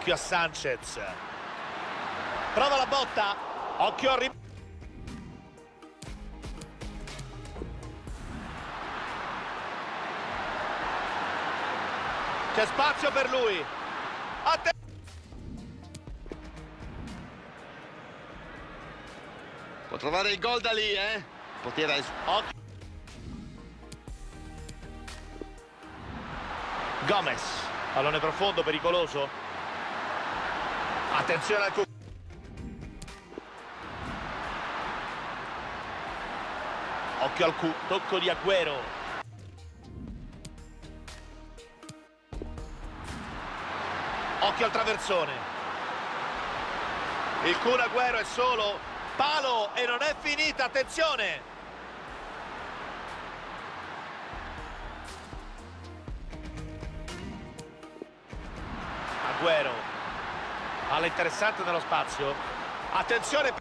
occhio a Sanchez. Prova la botta. Occhio a Rim c'è spazio per lui. Atten Può trovare il gol da lì, eh? Poteva... occhio. Gomez. Pallone profondo pericoloso attenzione al cu- occhio al cu tocco di Agüero. Occhio al traversone. Il Kun Agüero è solo palo e non è finita attenzione. Agüero palla interessante nello spazio. Attenzione